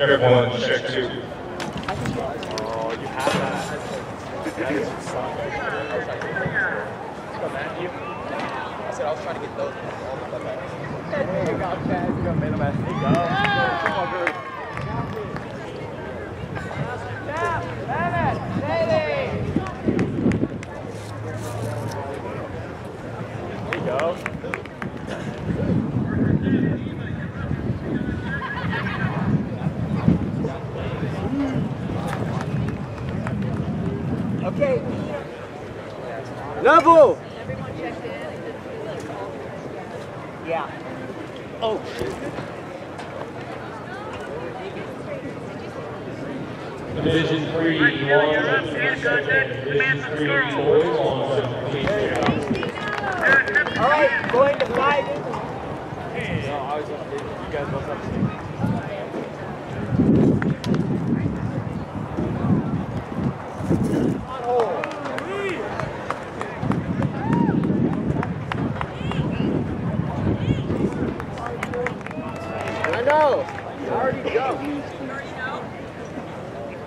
Everyone, check two. Oh, you have that. I said I was trying to get those. You got that. You got man. There you go. Come on, girl. There you go. Okay. Level. Yeah. Oh shit. Division three, Lawrence and Division three, boys, Lawrence and Queens. All right, going to five. No, I was just, you guys both have to see. I know. I already jumped.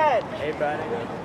Hey, batting.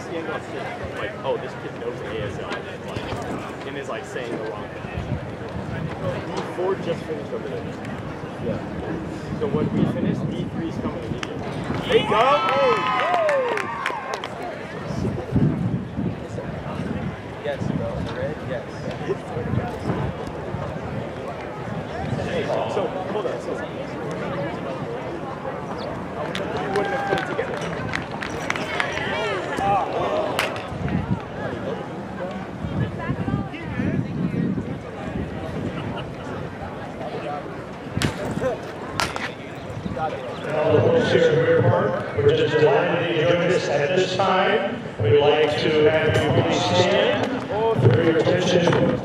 Something else. He ain't like, oh, this kid knows ASL, like, and is like saying the wrong thing. D4 just finished over there. Yeah. So when we finish, D3 is coming immediately. There you go. Yes, bro. Red, yes. Hey, so hold on. So, you wouldn't have put it together. All the boys here Park, we're just delighted that you joined us at this time. We'd like to have you please stand for your attention.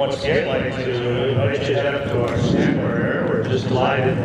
Once again, like to invite you down to our sample area. We're just delighted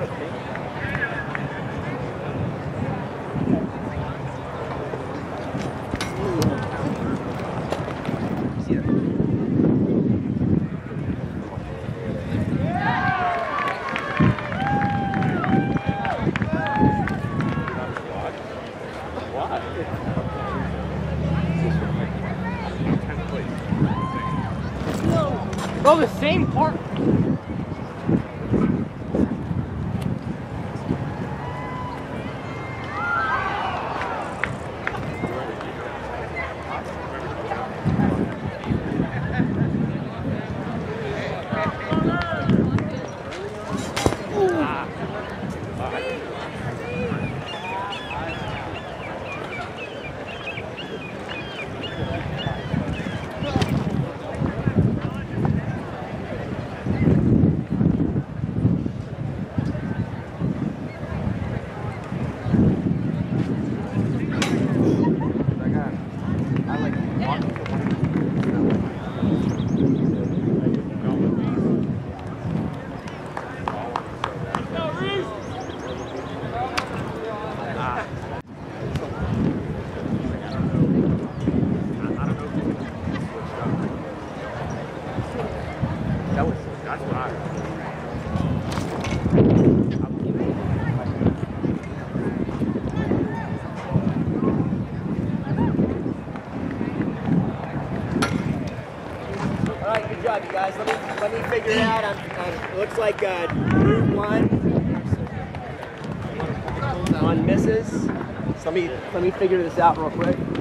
think. The same part. That was, that's what I heard. All right, good job, you guys. Let me let me figure it out. I'm, I'm, it looks like uh, One on misses. So let me let me figure this out real quick.